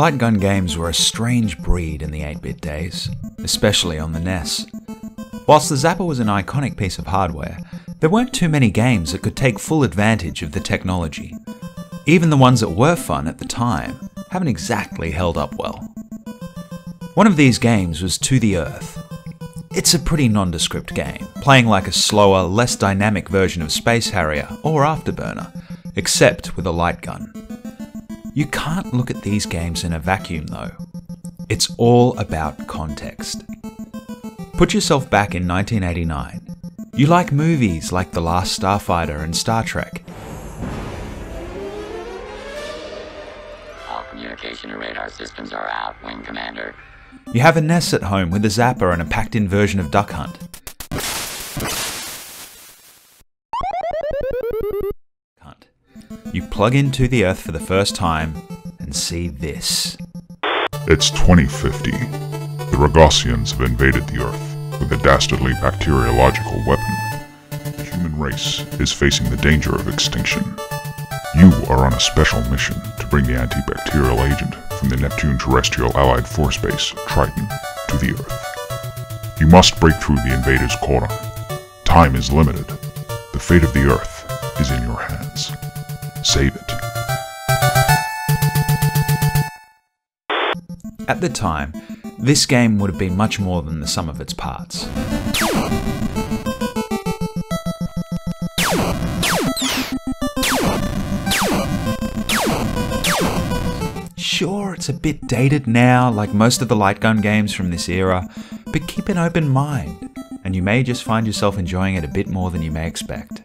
Light gun games were a strange breed in the 8 bit days, especially on the NES. Whilst the Zapper was an iconic piece of hardware, there weren't too many games that could take full advantage of the technology. Even the ones that were fun at the time haven't exactly held up well. One of these games was To the Earth. It's a pretty nondescript game, playing like a slower, less dynamic version of Space Harrier or Afterburner, except with a light gun. You can't look at these games in a vacuum though. It's all about context. Put yourself back in 1989. You like movies like The Last Starfighter and Star Trek. All communication and radar systems are out, Wing Commander. You have a NES at home with a zapper and a packed in version of Duck Hunt. You plug into the Earth for the first time and see this. It's 2050. The Rogosians have invaded the Earth with a dastardly bacteriological weapon. The human race is facing the danger of extinction. You are on a special mission to bring the antibacterial agent from the Neptune Terrestrial Allied Force Base, Triton, to the Earth. You must break through the invaders' cordon. Time is limited. The fate of the Earth is in your hands. Save it. At the time, this game would have been much more than the sum of its parts. Sure, it's a bit dated now, like most of the light gun games from this era, but keep an open mind, and you may just find yourself enjoying it a bit more than you may expect.